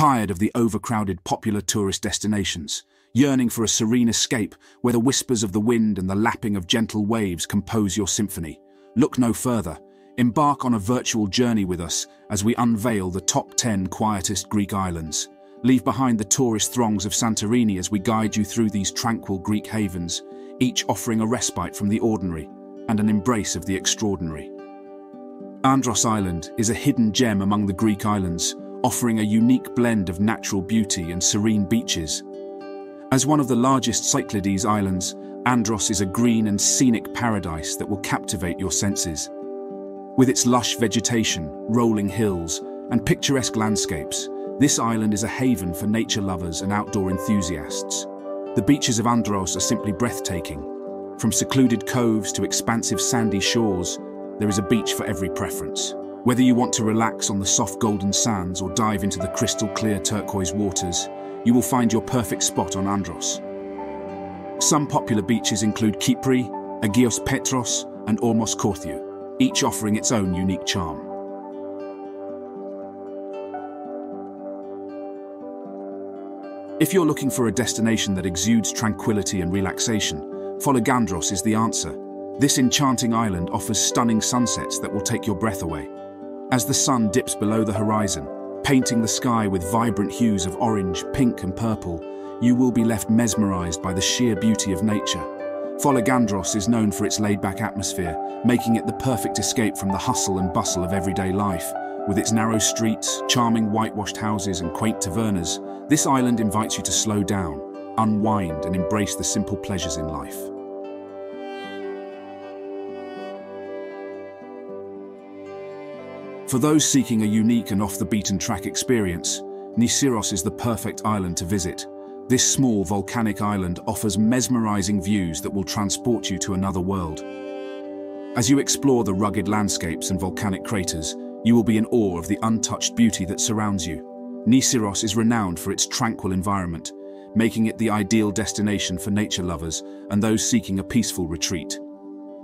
tired of the overcrowded popular tourist destinations, yearning for a serene escape where the whispers of the wind and the lapping of gentle waves compose your symphony. Look no further. Embark on a virtual journey with us as we unveil the top 10 quietest Greek islands. Leave behind the tourist throngs of Santorini as we guide you through these tranquil Greek havens, each offering a respite from the ordinary and an embrace of the extraordinary. Andros Island is a hidden gem among the Greek islands, offering a unique blend of natural beauty and serene beaches. As one of the largest Cyclades islands, Andros is a green and scenic paradise that will captivate your senses. With its lush vegetation, rolling hills, and picturesque landscapes, this island is a haven for nature lovers and outdoor enthusiasts. The beaches of Andros are simply breathtaking. From secluded coves to expansive sandy shores, there is a beach for every preference. Whether you want to relax on the soft golden sands or dive into the crystal clear turquoise waters, you will find your perfect spot on Andros. Some popular beaches include Kypri, Agios Petros, and Ormos Korthiou, each offering its own unique charm. If you're looking for a destination that exudes tranquility and relaxation, Folegandros is the answer. This enchanting island offers stunning sunsets that will take your breath away. As the sun dips below the horizon, painting the sky with vibrant hues of orange, pink and purple, you will be left mesmerized by the sheer beauty of nature. Folegandros is known for its laid-back atmosphere, making it the perfect escape from the hustle and bustle of everyday life. With its narrow streets, charming whitewashed houses and quaint tavernas, this island invites you to slow down, unwind and embrace the simple pleasures in life. For those seeking a unique and off-the-beaten-track experience, Nisyros is the perfect island to visit. This small volcanic island offers mesmerizing views that will transport you to another world. As you explore the rugged landscapes and volcanic craters, you will be in awe of the untouched beauty that surrounds you. Nisyros is renowned for its tranquil environment, making it the ideal destination for nature lovers and those seeking a peaceful retreat.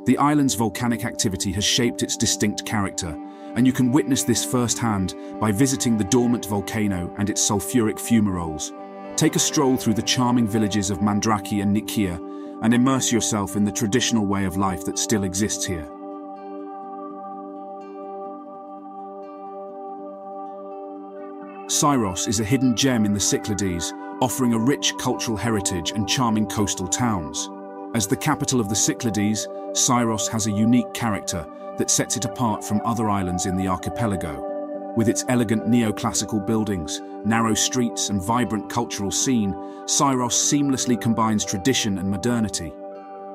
The island's volcanic activity has shaped its distinct character, and you can witness this firsthand by visiting the dormant volcano and its sulfuric fumaroles. Take a stroll through the charming villages of Mandraki and Nikia and immerse yourself in the traditional way of life that still exists here. Syros is a hidden gem in the Cyclades, offering a rich cultural heritage and charming coastal towns. As the capital of the Cyclades, Syros has a unique character that sets it apart from other islands in the archipelago. With its elegant neoclassical buildings, narrow streets and vibrant cultural scene, Syros seamlessly combines tradition and modernity.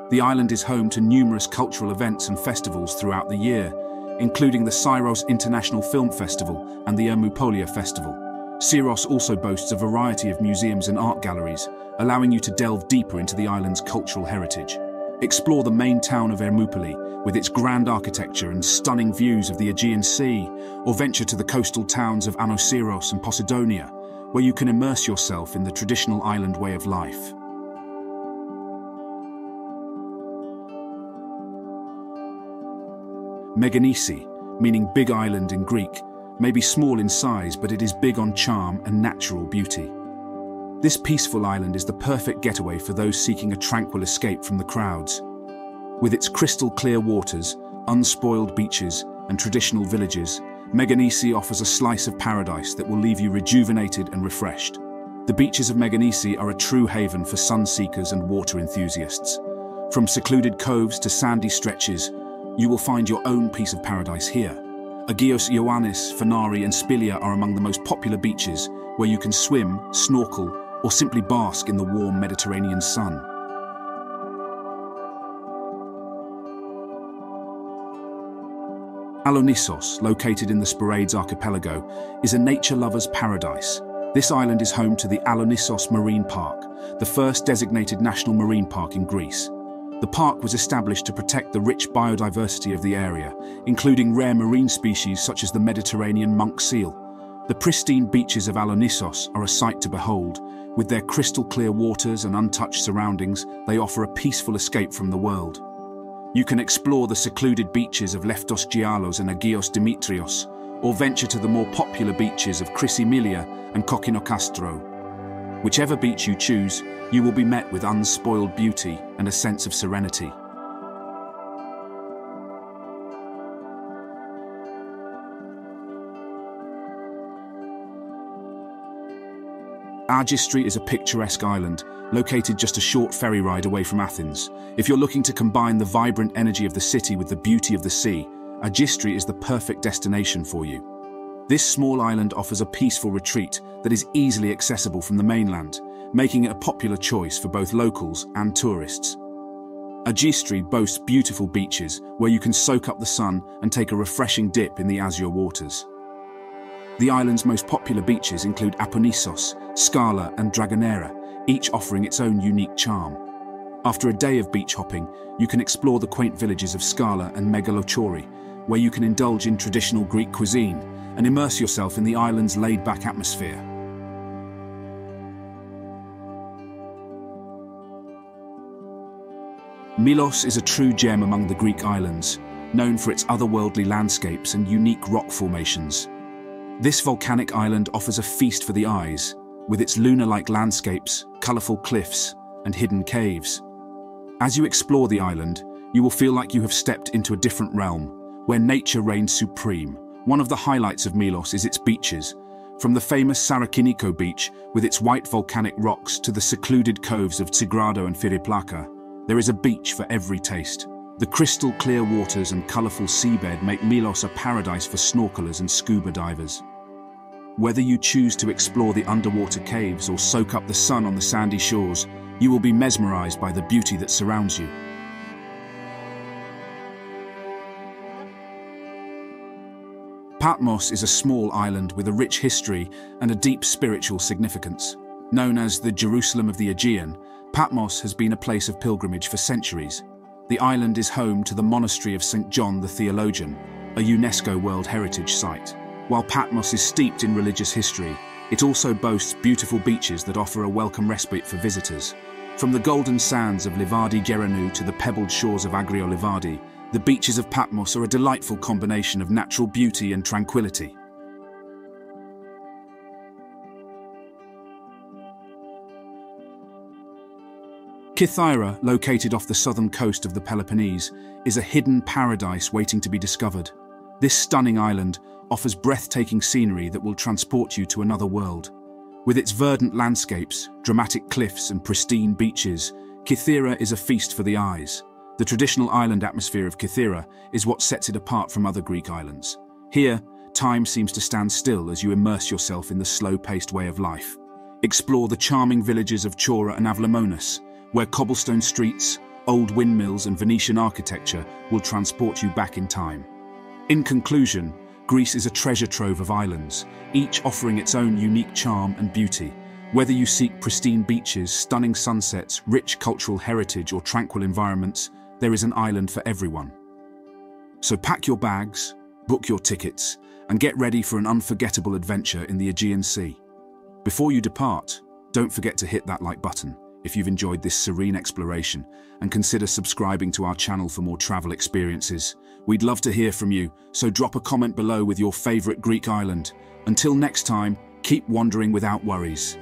The island is home to numerous cultural events and festivals throughout the year, including the Syros International Film Festival and the Ermoupolia Festival. Syros also boasts a variety of museums and art galleries, allowing you to delve deeper into the island's cultural heritage. Explore the main town of Ermoupoli with its grand architecture and stunning views of the Aegean Sea, or venture to the coastal towns of Ano Syros and Posidonia, where you can immerse yourself in the traditional island way of life. Meganisi, meaning big island in Greek, may be small in size, but it is big on charm and natural beauty. This peaceful island is the perfect getaway for those seeking a tranquil escape from the crowds. With its crystal clear waters, unspoiled beaches, and traditional villages, Meganisi offers a slice of paradise that will leave you rejuvenated and refreshed. The beaches of Meganisi are a true haven for sun seekers and water enthusiasts. From secluded coves to sandy stretches, you will find your own piece of paradise here. Agios Ioannis, Fanari and Spilia are among the most popular beaches where you can swim, snorkel or simply bask in the warm Mediterranean sun. Alonissos, located in the Sporades archipelago, is a nature lover's paradise. This island is home to the Alonissos Marine Park, the first designated national marine park in Greece. The park was established to protect the rich biodiversity of the area, including rare marine species such as the Mediterranean monk seal. The pristine beaches of Alonissos are a sight to behold, with their crystal clear waters and untouched surroundings, they offer a peaceful escape from the world. You can explore the secluded beaches of Leftos Gialos and Agios Dimitrios, or venture to the more popular beaches of Chrysi Milia and Kokkinokastro. Whichever beach you choose, you will be met with unspoiled beauty and a sense of serenity. Agistri is a picturesque island, located just a short ferry ride away from Athens. If you're looking to combine the vibrant energy of the city with the beauty of the sea, Agistri is the perfect destination for you. This small island offers a peaceful retreat that is easily accessible from the mainland, making it a popular choice for both locals and tourists. Agistri boasts beautiful beaches where you can soak up the sun and take a refreshing dip in the azure waters. The island's most popular beaches include Aponissos, Scala and Dragonera, each offering its own unique charm. After a day of beach hopping, you can explore the quaint villages of Scala and Megalochori, where you can indulge in traditional Greek cuisine and immerse yourself in the island's laid-back atmosphere. Milos is a true gem among the Greek islands, known for its otherworldly landscapes and unique rock formations. This volcanic island offers a feast for the eyes, with its lunar-like landscapes, colourful cliffs, and hidden caves. As you explore the island, you will feel like you have stepped into a different realm, where nature reigns supreme. One of the highlights of Milos is its beaches, from the famous Sarakiniko beach with its white volcanic rocks to the secluded coves of Tsigrado and Firiplaka. There is a beach for every taste. The crystal clear waters and colourful seabed make Milos a paradise for snorkelers and scuba divers. Whether you choose to explore the underwater caves or soak up the sun on the sandy shores, you will be mesmerized by the beauty that surrounds you. Patmos is a small island with a rich history and a deep spiritual significance. Known as the Jerusalem of the Aegean, Patmos has been a place of pilgrimage for centuries. The island is home to the monastery of St. John the Theologian, a UNESCO World Heritage Site. While Patmos is steeped in religious history, it also boasts beautiful beaches that offer a welcome respite for visitors. From the golden sands of Livadi Geranou to the pebbled shores of Agrio Livadi, the beaches of Patmos are a delightful combination of natural beauty and tranquility. Kythira, located off the southern coast of the Peloponnese, is a hidden paradise waiting to be discovered. This stunning island offers breathtaking scenery that will transport you to another world. With its verdant landscapes, dramatic cliffs and pristine beaches, Kythira is a feast for the eyes. The traditional island atmosphere of Kythira is what sets it apart from other Greek islands. Here, time seems to stand still as you immerse yourself in the slow-paced way of life. Explore the charming villages of Chora and Avlemonas, where cobblestone streets, old windmills and Venetian architecture will transport you back in time. In conclusion, Greece is a treasure trove of islands, each offering its own unique charm and beauty. Whether you seek pristine beaches, stunning sunsets, rich cultural heritage or tranquil environments, there is an island for everyone. So pack your bags, book your tickets, and get ready for an unforgettable adventure in the Aegean Sea. Before you depart, don't forget to hit that like button if you've enjoyed this serene exploration and consider subscribing to our channel for more travel experiences. We'd love to hear from you, so drop a comment below with your favorite Greek island. Until next time, keep wandering without worries.